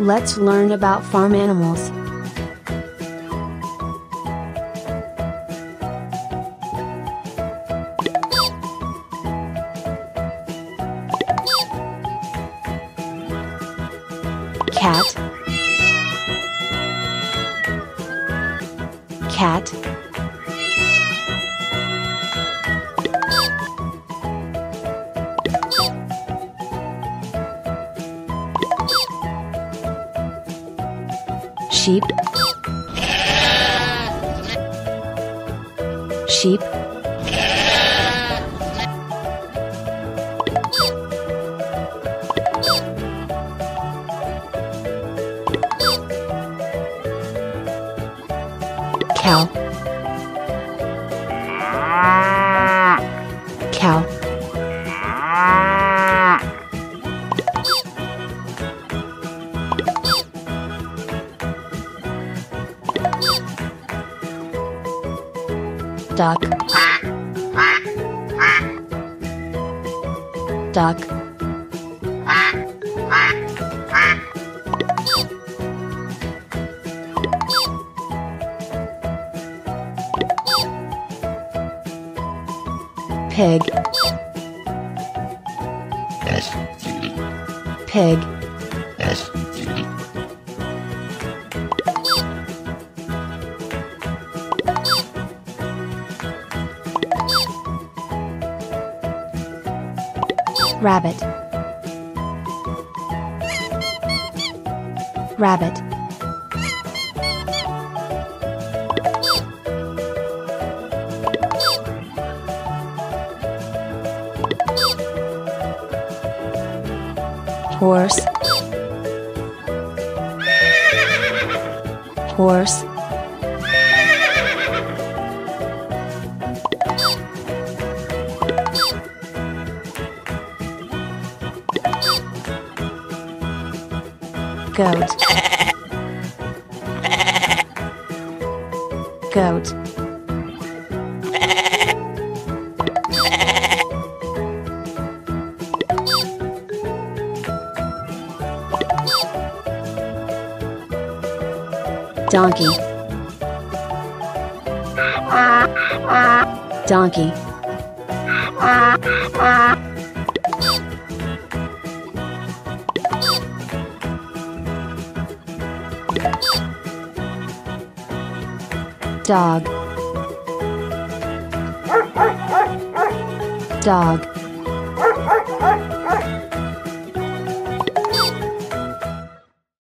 Let's learn about farm animals. Cat Cat Sheep. Sheep. Cow. Cow Duck. Duck. Pig. Pig Rabbit. Rabbit. Horse. Horse Goat. Goat. Donkey. Donkey Dog. Dog